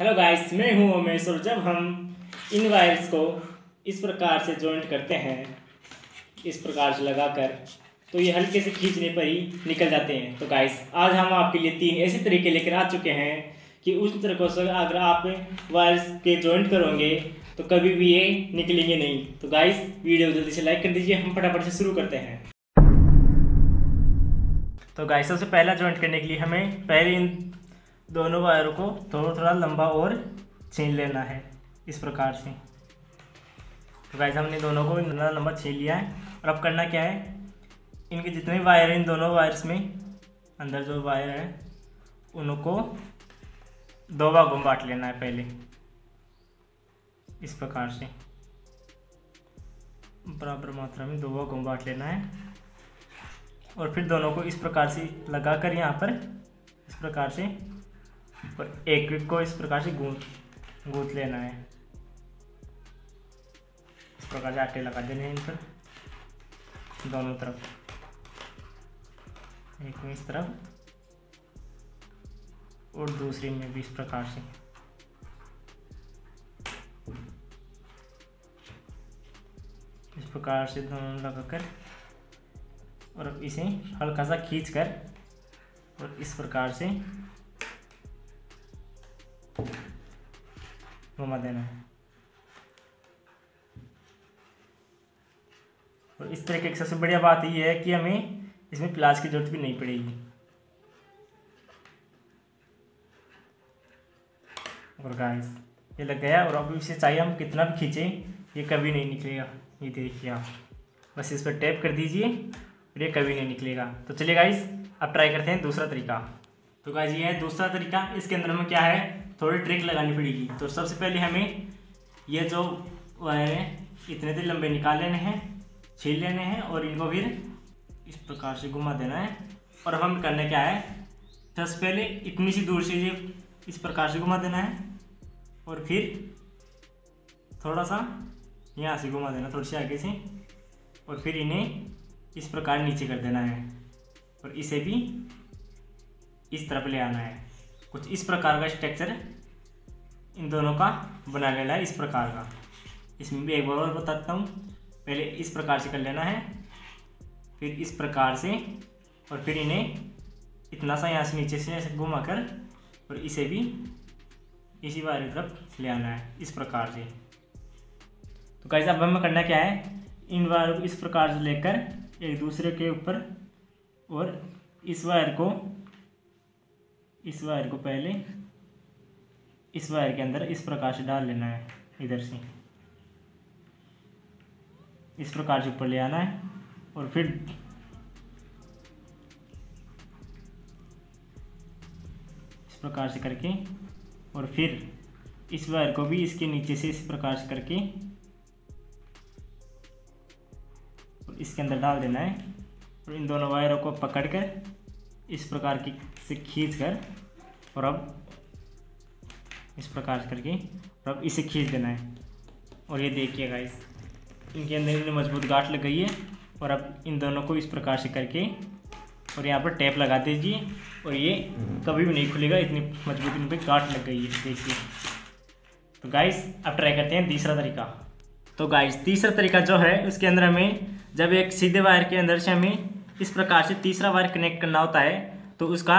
Hello guys मैं हूँ उमेश और जब हम इन वायर्स को इस प्रकार से जॉइंट करते हैं, इस प्रकार से लगाकर तो ये हल्के से खींचने पर ही निकल जाते हैं। तो गाइस आज हम आपके लिए तीन ऐसे तरीके लेकर आ चुके हैं कि उस तरीकों से अगर आप वायर्स के जॉइंट करोगे तो कभी भी ये निकलेंगे नहीं। तो गाइस वीडियो जल्दी से लाइक कर दीजिए, हम फटाफट से शुरू करते हैं। तो गाइस सबसे पहला जॉइंट करने के लिए हमें पहले इन दोनों वायरों को थोड़ा थोड़ा लंबा और छीन लेना है, इस प्रकार से। तो गाइस हमने दोनों को इतना लंबा छीन लिया है। और अब करना क्या है? इनके जितने वायर हैं, इन दोनों वायर्स में अंदर जो वायर है, उनको दो भागों में बांट लेना है पहले, इस प्रकार से। बराबर मात्रा में दो भागों में बांट लेना है। और फिर दोनों को इस प्रकार से लगा कर यहाँ पर, इस प्रकार से और एक को इस प्रकार से गूंथ गूंथ लेना है। इस प्रकार से आटे लगा देने हैं इन पर, दोनों तरफ़। एक में इस तरफ़ और दूसरी में भी इस प्रकार से। इस प्रकार से दोनों लगाकर और अब इसे हल्का सा खींच कर और इस प्रकार से घुमा देना। है और इस तरह की सबसे बढ़िया बात यह है कि हमें इसमें प्लास की ज़रूरत भी नहीं पड़ेगी। और गाइस ये लग गया और अब इसे चाहिए हम कितना भी खींचें, ये कभी नहीं निकलेगा। ये देखिए आप। बस इस पर टैप कर दीजिए और ये कभी नहीं निकलेगा। तो चलिए गाइस अब ट्राई करते हैं दूसरा तरीका। तो गाइस ये है दूसरा तरीका। इसके अंदर हमें क्या है? थोड़ी ट्रिक लगानी पड़ेगी। तो सबसे पहले हमें ये जो वायर है, इतने देर लंबे निकाल लेने हैं, छील लेने हैं और इनको फिर इस प्रकार से घुमा देना है। और अब हमें करना क्या है, सबसे पहले इतनी सी दूर से ये इस प्रकार से घुमा देना है और फिर थोड़ा सा यहाँ से घुमा देना, थोड़ी सी आगे से और फिर इन्हें इस प्रकार नीचे कर देना है। और इसे भी इस तरफ़ ले आना है। कुछ इस प्रकार का स्ट्रक्चर इन दोनों का बना लेना है इस प्रकार का। इसमें भी एक बार और बताता हूँ। पहले इस प्रकार से कर लेना है, फिर इस प्रकार से और फिर इन्हें इतना सा यहाँ से नीचे से ऐसे घुमा कर और इसे भी इसी वाले तरफ़ ले आना है इस प्रकार से। तो कैसे अब हमें करना क्या है? इन वायर को इस प्रकार से लेकर एक दूसरे के ऊपर और इस वायर को, इस वायर को पहले इस वायर के अंदर इस प्रकार से डाल लेना है, इधर से। इस प्रकार से ऊपर ले आना है और फिर इस प्रकार से करके और फिर इस वायर को भी इसके नीचे से इस प्रकार से करके और इसके अंदर डाल देना है और इन दोनों वायरों को पकड़ कर इस प्रकार की से खींच कर और अब इस प्रकार करके और अब इसे खींच देना है। और ये देखिए गाइस इनके अंदर इन्हें मज़बूत गांठ लग गई है और अब इन दोनों को इस प्रकार से करके और यहाँ पर टैप लगा दीजिए और ये कभी भी नहीं खुलेगा इतनी मज़बूत इन पर गांठ लग गई है देखिए। तो गाइस अब ट्राई करते हैं तीसरा तरीका। तो गाइस तीसरा तरीका जो है उसके अंदर हमें जब एक सीधे वायर के अंदर से हमें इस प्रकार से तीसरा वायर कनेक्ट करना होता है तो उसका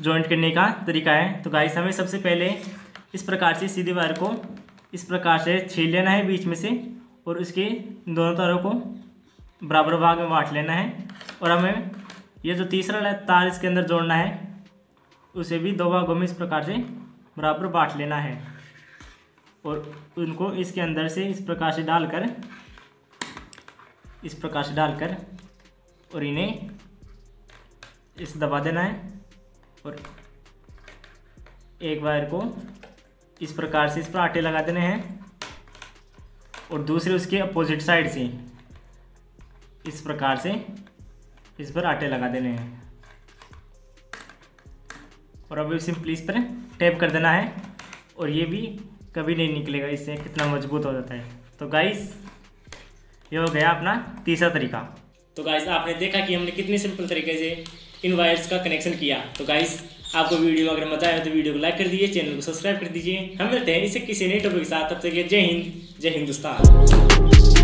जॉइंट करने का तरीका है। तो गाइस हमें सबसे पहले इस प्रकार से सीधी वायर को इस प्रकार से छील लेना है बीच में से, और उसके दोनों तारों को बराबर भाग में बांट लेना है। और हमें ये जो तीसरा तार इसके अंदर जोड़ना है, उसे भी दो भागों में इस प्रकार से बराबर बांट लेना है। और उनको इसके अंदर से इस प्रकार से डालकर, इस प्रकार से डालकर और इन्हें इस दबा देना है। और एक वायर को इस प्रकार से इस पर आटे लगा देने हैं और दूसरे उसके अपोजिट साइड से इस प्रकार से इस पर आटे लगा देने हैं। और अब सिंपली इस पर टैप कर देना है और ये भी कभी नहीं निकलेगा, इससे कितना मज़बूत हो जाता है। तो गाइस ये हो गया अपना तीसरा तरीका। तो गाइस आपने देखा कि हमने कितने सिंपल तरीके से इन वायर्स का कनेक्शन किया। तो गाइस आपको वीडियो अगर मज़ा आए तो वीडियो को लाइक कर दीजिए, चैनल को सब्सक्राइब कर दीजिए। हम मिलते हैं इसे किसी नए टॉपिक के साथ। तब तक जय हिंद, जय हिंदुस्तान।